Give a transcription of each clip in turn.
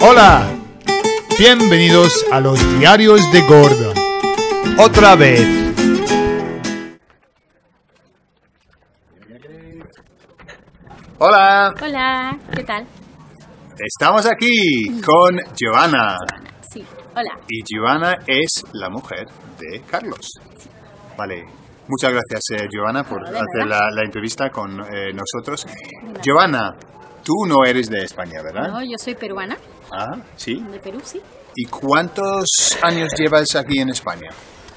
Hola, bienvenidos a los diarios de Gordon. Otra vez. Hola, Hola, ¿qué tal? estamos aquí con Giovanna. Sí, hola. Y Giovanna es la mujer de Carlos. Vale. Muchas gracias, eh, Giovanna, por hacer la entrevista con eh, nosotros. Giovanna, tú no eres de España, ¿verdad? No, yo soy peruana, Ah, sí. de Perú, sí. ¿Y cuántos años llevas aquí en España?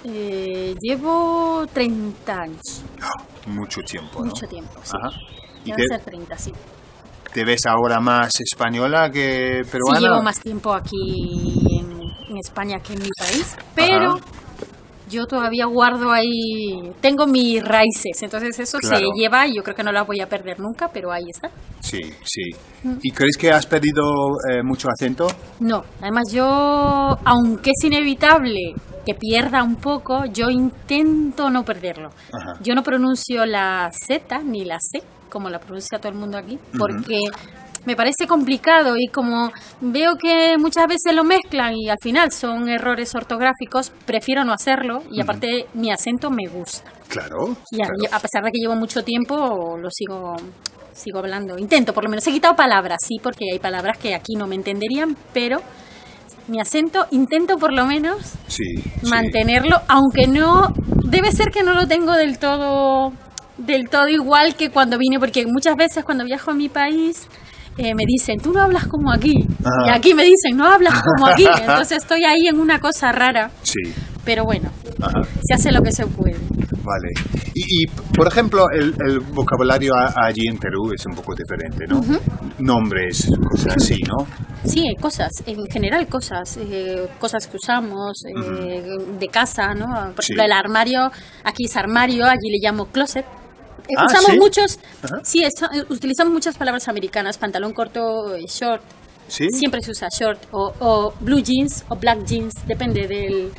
Eh, llevo 30 años, Mucho tiempo, ¿no? mucho tiempo, sí. Ajá. ¿Y Ya te, va a ser 30, sí. te ves ahora más española que peruana? Sí, llevo más tiempo aquí en, en España que en mi país, pero Ajá. Yo todavía guardo ahí, tengo mis raíces, entonces eso Claro. se lleva y yo creo que no las voy a perder nunca, pero ahí está. Sí, sí. Mm. ¿Y crees que has perdido eh, mucho acento? No, además yo, aunque es inevitable que pierda un poco, yo intento no perderlo. Ajá. Yo no pronuncio la Z ni la C, como la pronuncia todo el mundo aquí, porque me parece complicado y como veo que muchas veces lo mezclan y al final son errores ortográficos, prefiero no hacerlo y aparte mi acento me gusta. Claro. Y a, claro. y a pesar de que llevo mucho tiempo, lo sigo sigo hablando. Intento, por lo menos. He quitado palabras, sí, porque hay palabras que aquí no me entenderían, pero mi acento intento por lo menos Sí, sí. mantenerlo, aunque no debe ser que no lo tengo del todo del todo igual que cuando vine, porque muchas veces cuando viajo a mi país eh, me dicen, tú no hablas como aquí, Ajá. y aquí me dicen, no hablas como aquí, entonces estoy ahí en una cosa rara, Sí. pero bueno, Ajá. se hace lo que se puede. Vale. Y, y, por ejemplo, el, el vocabulario a- allí en Perú es un poco diferente, ¿no? Nombres, cosas así, ¿no? Sí, cosas, en general cosas, eh, cosas que usamos eh, de casa, ¿no? Por Sí. ejemplo, el armario, aquí es armario, allí le llamo closet. Eh, Ah, usamos ¿sí? muchos, Ajá. sí, es- eh, utilizamos muchas palabras americanas, pantalón corto, eh, short, Sí. siempre se usa short, o, o blue jeans o black jeans, depende del,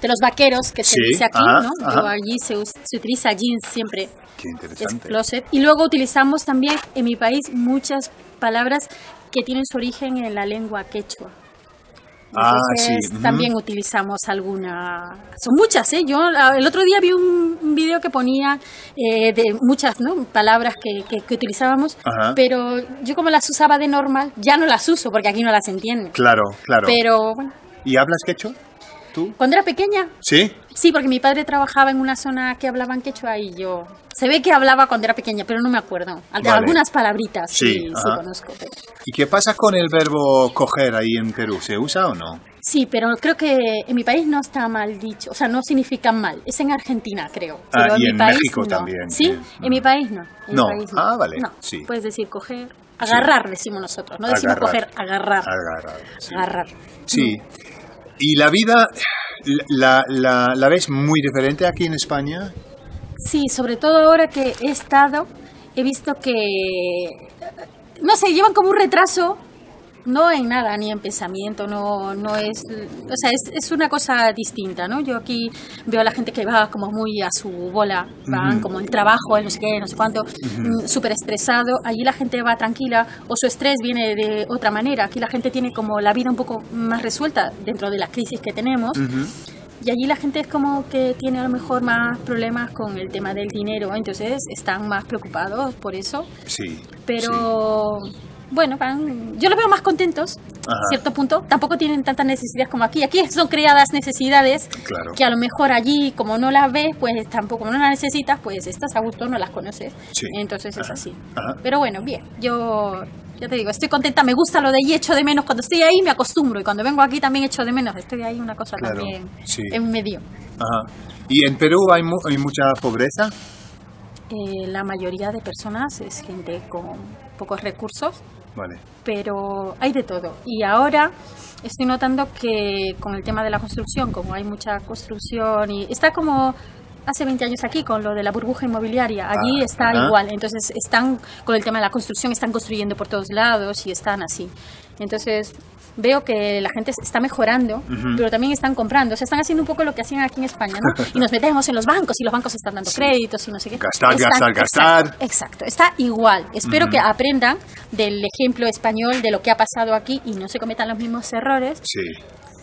de los vaqueros que se dice aquí, ajá, ¿no? ajá. Yo allí se, utiliza jeans siempre Qué es interesante. closet. Y luego utilizamos también en mi país muchas palabras que tienen su origen en la lengua quechua. Ah, Entonces, ujú. también utilizamos alguna. Son muchas, ¿eh? Yo ah, el otro día vi un, un video que ponía eh, de muchas ¿no? palabras que, que- que utilizábamos, Ajá. pero yo como las usaba de normal, ya no las uso porque aquí no las entienden. Claro, claro. Pero bueno, ¿Y hablas quechua? ¿Tú? cuando era pequeña, Sí. Sí, porque mi padre trabajaba en una zona que hablaban quechua y yo... Se ve que hablaba cuando era pequeña, pero no me acuerdo. Vale. Algunas palabritas sí, Sí, sí, conozco. pero- ¿Y qué pasa con el verbo coger ahí en Perú? ¿Se usa o no? Sí, pero creo que en mi país no está mal dicho. O sea, no significa mal. Es en Argentina, creo. Ah, Pero y en país México no. también, Sí, sí. en mi país no. En mi No. país Ah, vale, No, sí. puedes decir coger. Agarrar, decimos nosotros. No decimos Agarrar. coger, agarrar. Agarrar. Sí. Agarrar. Sí. ¿Y la vida la, la, la ves muy diferente aquí en España? Sí, sobre todo ahora que he estado, he visto que, no sé, llevan como un retraso, no en nada, ni en pensamiento, no, no es, o sea, es, es una cosa distinta, ¿no? Yo aquí veo a la gente que va como muy a su bola, van como en trabajo, en no sé qué, no sé cuánto, mm, súper estresado, allí la gente va tranquila, o su estrés viene de otra manera, aquí la gente tiene como la vida un poco más resuelta dentro de la crisis que tenemos. Y allí la gente es como que tiene a lo mejor más problemas con el tema del dinero, entonces están más preocupados por eso. Sí. Pero bueno, van, yo los veo más contentos, Ajá. a cierto punto. Tampoco tienen tantas necesidades como aquí. Aquí son creadas necesidades Claro. que a lo mejor allí, como no las ves, pues tampoco, como no las necesitas, pues estás a gusto, no las conoces. Sí. Entonces es así. Ajá. Pero bueno, bien, yo ya te digo, estoy contenta, me gusta lo de allí, echo de menos. Cuando estoy ahí me acostumbro y cuando vengo aquí también echo de menos. Estoy ahí una cosa Claro, también sí. en medio. Ajá. ¿Y en Perú hay, mu- hay mucha pobreza? Eh, la mayoría de personas es gente con pocos recursos, Vale. pero hay de todo. Y ahora estoy notando que con el tema de la construcción, como hay mucha construcción y está como hace 20 años aquí con lo de la burbuja inmobiliaria. Allí Ah, está igual. Entonces están con el tema de la construcción, están construyendo por todos lados y están así. Entonces veo que la gente está mejorando, pero también están comprando. O sea, están haciendo un poco lo que hacían aquí en España, ¿no? Y nos metemos en los bancos y los bancos están dando créditos y no sé qué. Gastar, gastar, gastar. Exacto, exacto. está igual. Espero que aprendan del ejemplo español de lo que ha pasado aquí y no se cometan los mismos errores, Sí.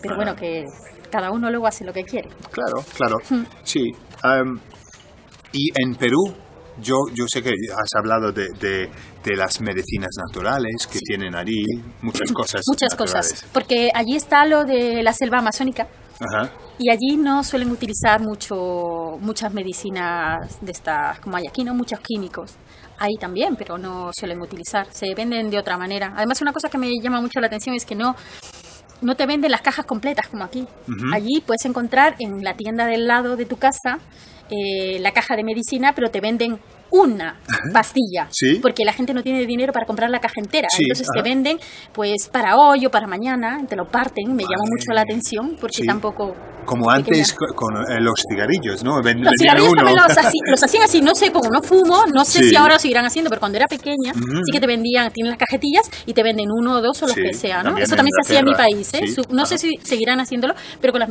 pero bueno, que cada uno luego hace lo que quiere. Claro, claro. Sí. Am, y en Perú, yo, yo sé que has hablado de, de, de las medicinas naturales que tienen allí, muchas cosas. Muchas naturales. cosas. Porque allí está lo de la selva amazónica Ajá. y allí no suelen utilizar mucho muchas medicinas de estas, como hay aquí, ¿no? Muchos químicos. Ahí también, pero no suelen utilizar. Se venden de otra manera. Además, una cosa que me llama mucho la atención es que no, no te venden las cajas completas como aquí. Allí puedes encontrar en la tienda del lado de tu casa eh, la caja de medicina, pero te venden una pastilla. Sí. Porque la gente no tiene dinero para comprar la caja entera. Sí, Entonces te ajá. venden pues para hoy o para mañana, te lo parten. Me llamó Vale. mucho la atención porque Sí. tampoco... Como antes co- con, eh, los cigarrillos, ¿no? Ven- Los cigarrillos uno. también los, haci- los hacían así, no sé, como no fumo, no sé si ahora lo seguirán haciendo, pero cuando era pequeña Ujú. sí que te vendían, tienen las cajetillas y te venden uno o dos o los que sea, ¿no? también Eso también se hacía en mi país, ¿eh? No sé ajá. si seguirán haciéndolo, pero con, las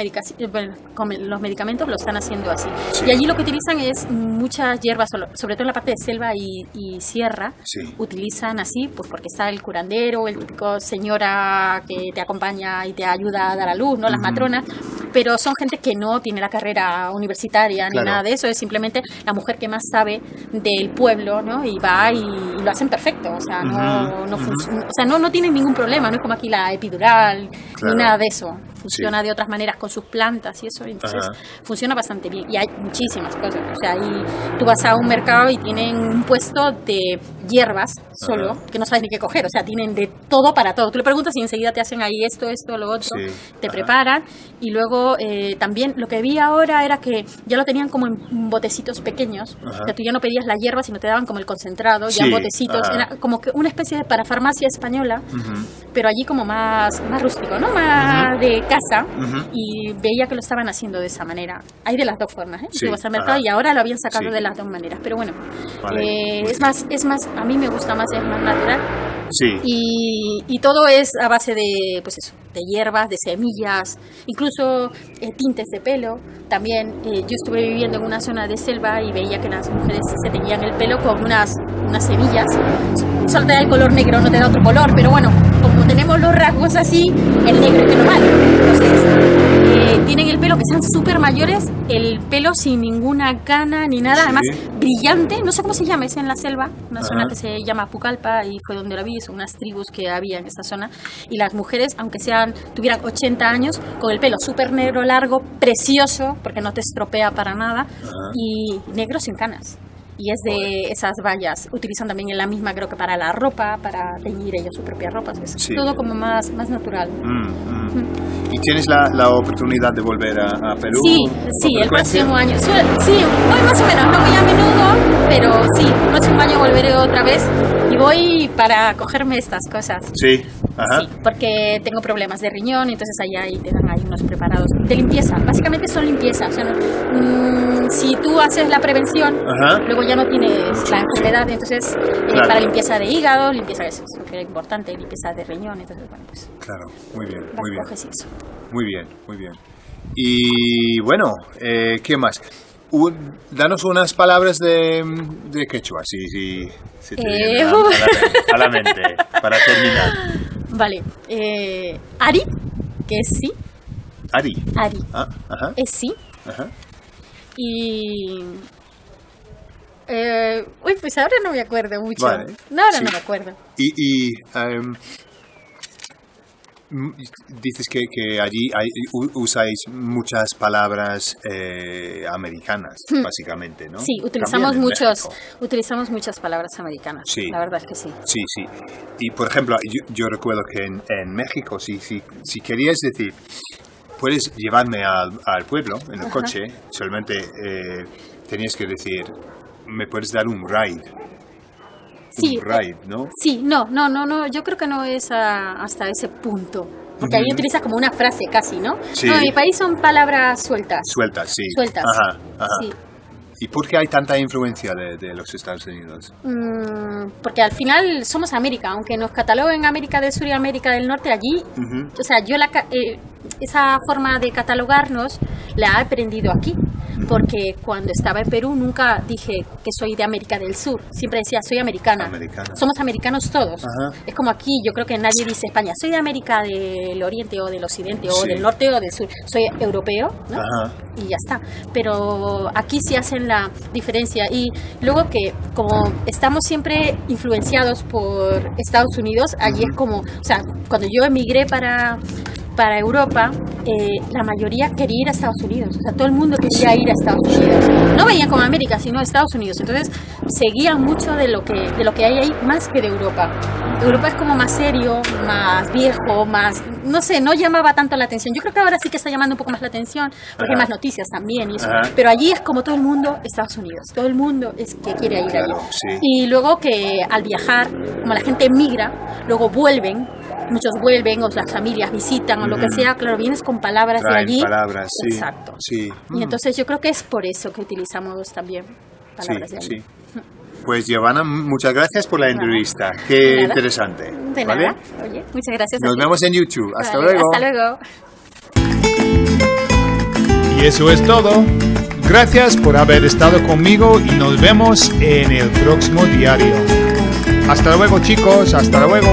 bueno, con los medicamentos lo están haciendo así. Sí. Y allí lo que utilizan es muchas hierbas, sobre todo en la parte de selva y, y sierra, Sí. utilizan así, pues porque está el curandero, el típico señora que te acompaña y te ayuda a dar a luz, ¿no? Las matronas, pero son gente que no tiene la carrera universitaria Claro. ni nada de eso, es simplemente la mujer que más sabe del pueblo, ¿no? Y va y, y lo hacen perfecto, o sea, no, Ujú, no, ujú. func- o sea, no, no tienen ningún problema, no es como aquí la epidural, Claro. ni nada de eso. Funciona Sí. de otras maneras con sus plantas y eso, entonces Ajá. funciona bastante bien. Y hay muchísimas cosas, o sea, ahí tú vas a un mercado y tienen un puesto de hierbas solo, Ajá. que no sabes ni qué coger, o sea, tienen de todo para todo. Tú le preguntas y enseguida te hacen ahí esto, esto, lo otro, Sí. te Ajá. preparan y luego eh, también lo que vi ahora era que ya lo tenían como en botecitos pequeños, o sea, tú ya no pedías la hierba, sino te daban como el concentrado, ya Sí, en botecitos, era como que una especie de parafarmacia española, pero allí como más, más rústico, ¿no? Más de casa. Y veía que lo estaban haciendo de esa manera. Hay de las dos formas, ¿eh? Sí, Tú vas al mercado ajá. y ahora lo habían sacado Sí. de las dos maneras. Pero bueno, Vale, eh, es más, es más, a mí me gusta más, es más natural. Sí. Y, y todo es a base de, pues eso, de hierbas, de semillas, incluso eh, tintes de pelo. También eh, yo estuve viviendo en una zona de selva y veía que las mujeres se teñían el pelo con unas, unas semillas. Solo te el color negro, no te da otro color, pero bueno, como tenemos los rasgos así, el negro es que no eh, tienen el pelo que sean súper mayores, el pelo sin ninguna cana ni nada, Sí. además brillante, no sé cómo se llama, es en la selva, una Ajá. zona que se llama Pucallpa y fue donde la vi, son unas tribus que había en esa zona y las mujeres, aunque sean tuvieran 80 años, con el pelo súper negro largo, precioso, porque no te estropea para nada, y negro sin canas. Y es de esas vallas, utilizan también la misma creo que para la ropa, para teñir ellos su propia ropa, es Sí. todo como más, más natural. Mm, mm. ¿Y tienes la, la oportunidad de volver a, a Perú? Sí, sí, el próximo año. Sí, voy más o menos, no muy a menudo, pero sí, el próximo año volveré otra vez y voy para cogerme estas cosas. Sí, ajá. Sí, porque tengo problemas de riñón, entonces allá ahí te dan ahí unos preparados de limpieza. Básicamente son limpieza. O sea, no- mm, si tú haces la prevención, Ajá. luego ya no tienes la enfermedad, entonces eh, Claro. para limpieza de hígado, limpieza eso es lo que es importante, limpieza de riñón, entonces bueno, pues Claro, muy bien, muy bien. eso. Muy bien, muy bien. Y bueno, eh, ¿qué más? Un- danos unas palabras de, de quechua, si, si, si te Eh, vienen a, a la, men- a la mente, para terminar. Vale, eh, Ari, que es sí, Ari. Ari, Ah, ajá, es sí, ajá. y... Eh, uy, pues ahora no me acuerdo mucho. Vale, No, ahora sí. no me acuerdo. Y, y em, dices que, que allí hay, usáis muchas palabras eh, americanas, básicamente, ¿no? Hmm. Sí, utilizamos muchos, México. utilizamos muchas palabras americanas. Sí. La verdad es que sí. Sí, sí. Y por ejemplo, yo, yo recuerdo que en, en México, si, si, si querías decir, puedes llevarme al, al pueblo en el coche, solamente eh, tenías que decir, me puedes dar un ride. Sí, ¿no? Sí, no, no, no, no, yo creo que no es a- hasta ese punto. Porque ahí utilizas como una frase casi, ¿no? Sí. No, en mi país son palabras sueltas. Sueltas, sí. Sueltas. Ajá, ajá. Sí. ¿Y por qué hay tanta influencia de, de los Estados Unidos? Mm, porque al final somos América, aunque nos cataloguen América del Sur y América del Norte, allí, o sea, yo la, eh, esa forma de catalogarnos la he aprendido aquí, porque cuando estaba en Perú nunca dije que soy de América del Sur, siempre decía soy americana. Americana. Somos americanos todos. Ajá. Es como aquí, yo creo que nadie dice España, soy de América del Oriente o del Occidente o del Norte o del Sur, soy europeo, y ya está. Pero aquí sí hacen la diferencia. Y luego que como estamos siempre influenciados por Estados Unidos, allí es como, o sea, cuando yo emigré para, para Europa, eh, la mayoría quería ir a Estados Unidos. O sea, todo el mundo quería ir a Estados Unidos. No veían como América, sino a Estados Unidos. Entonces, seguían mucho de lo que, de lo que hay ahí más que de Europa. Europa es como más serio, más viejo, más, no sé, no llamaba tanto la atención. Yo creo que ahora sí que está llamando un poco más la atención, porque hay más noticias también y eso. Ajá. Pero allí es como todo el mundo, Estados Unidos. Todo el mundo es que quiere ir Claro, allí. sí. Y luego que al viajar, como la gente migra, luego vuelven, muchos vuelven, o las familias visitan, o lo que sea, claro, vienes con palabras Traen de allí. palabras, sí. Exacto. Sí. Mm. Y entonces yo creo que es por eso que utilizamos también palabras Sí, de allí. sí. Pues Giovanna, muchas gracias por la entrevista. Qué nada. interesante. De ¿vale? nada. Oye, muchas gracias. Nos vemos en YouTube. Hasta Vale, luego. Hasta luego. Y eso es todo. Gracias por haber estado conmigo y nos vemos en el próximo diario. Hasta luego chicos, hasta luego.